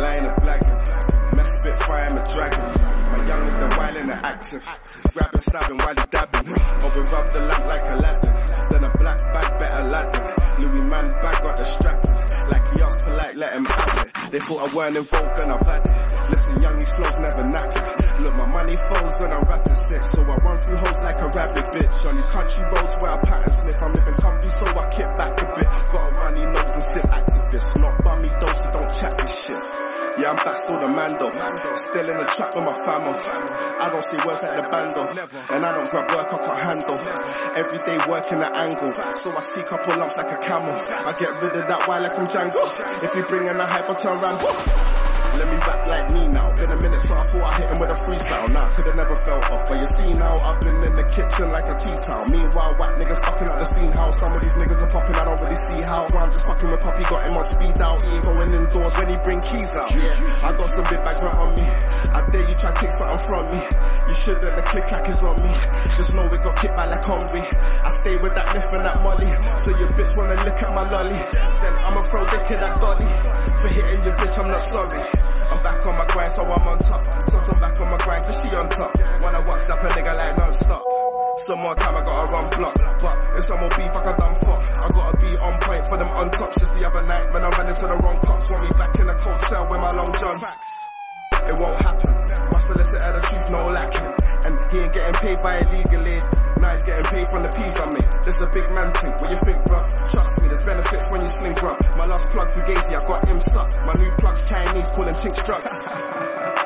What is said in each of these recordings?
lion, a black Man spit fire, I'm a dragon. My youngest are wild and are active. Grabbing, stabbing while he dabbing. Over rub the lamp like Aladdin. Then a black bag, better Aladdin. Louis man bag got the strap. Like he asked polite, let him have it. They thought I weren't involved and I've had it. Listen, young, these flows never knacking. Look, my money folds and I'm rapping sick. So I run through hoes like a rabbit bitch. On these country roads where I pattern sniff. I'm living comfy, so I kick back a bit. Yeah, I'm back still the mando. Still in the trap with my family. I don't see words like the bando. And I don't grab work I can't handle. Every day working at angle. So I see couple lumps like a camel. I get rid of that while like I'm Django. If you bring in a hype, turn around. Let me rap like me now. Been a minute, so I thought I hit him with a freestyle. Nah, could've never felt off. But you see now, I've been in the kitchen like a tea towel. Meanwhile, whack niggas fucking at the scene. How some of these niggas are popping, really see how. I'm just fucking with Poppy, got him on speed out. He ain't going indoors when he bring keys out. Yeah, I got some big bags right on me. I dare you try to take something from me. You should let the click clack is on me. Just know we got kicked by like Henry. I stay with that Niff and that Molly. So your bitch wanna lick at my lolly. Then I'ma throw dick in that dolly. For hitting your bitch, I'm not sorry. I'm back on my grind, so I'm on top. Cause I'm back on my grind, cause she on top. Wanna WhatsApp a nigga like non-stop. Some more time, I gotta run block. But if some more beef, I can dumb fuck. I gotta be johns. It won't happen. My solicitor, the truth, no lacking. And he ain't getting paid by illegal aid. Now he's getting paid from the peas I make. This a big man thing. What you think, bruv? Trust me, there's benefits when you sling, bruv. My last plug for Gazy, I got him sucked. My new plug's Chinese, call him chink drugs.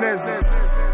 business.